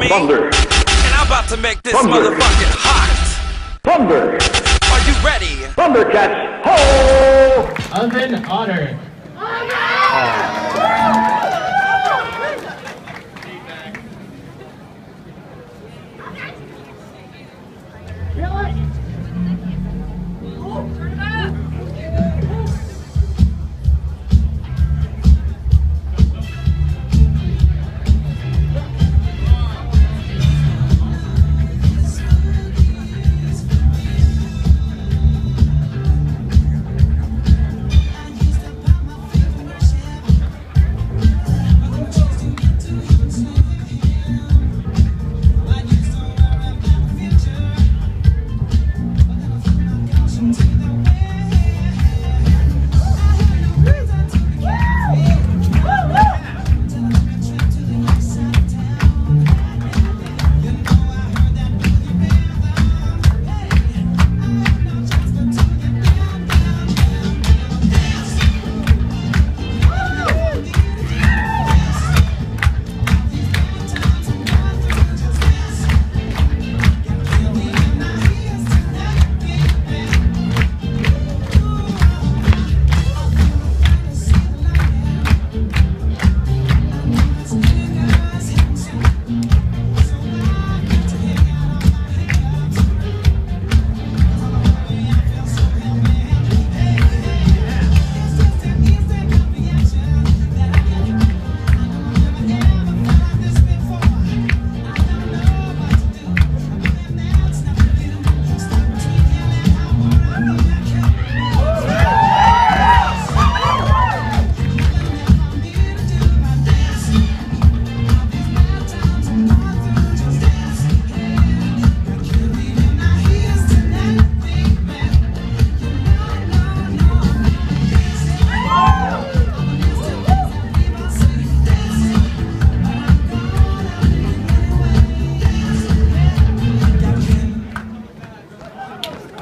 me? Thunder. And I'm about to make this Thunder. motherfucking hot. Thunder. Are you ready? Thundercats. Ho! Alvin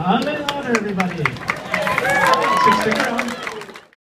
I'm an honor, everybody. So stick around.